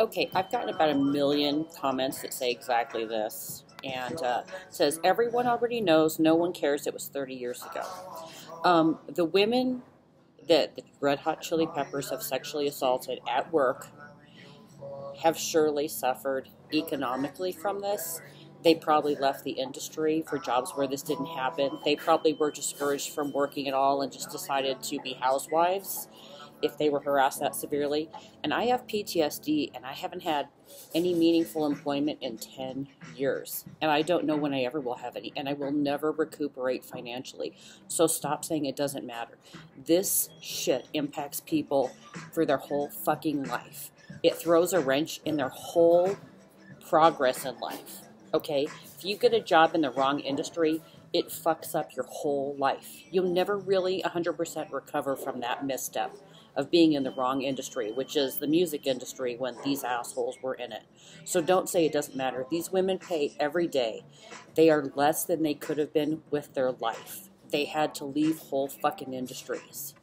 Okay, I've gotten about a million comments that say exactly this. And uh, says, everyone already knows, no one cares, it was 30 years ago. Um, the women that the Red Hot Chili Peppers have sexually assaulted at work have surely suffered economically from this. They probably left the industry for jobs where this didn't happen. They probably were discouraged from working at all and just decided to be housewives if they were harassed that severely. And I have PTSD and I haven't had any meaningful employment in 10 years. And I don't know when I ever will have any. And I will never recuperate financially. So stop saying it doesn't matter. This shit impacts people for their whole fucking life. It throws a wrench in their whole progress in life. Okay? If you get a job in the wrong industry, it fucks up your whole life. You'll never really 100% recover from that misstep of being in the wrong industry, which is the music industry when these assholes were in it. So don't say it doesn't matter. These women pay every day. They are less than they could have been with their life. They had to leave whole fucking industries.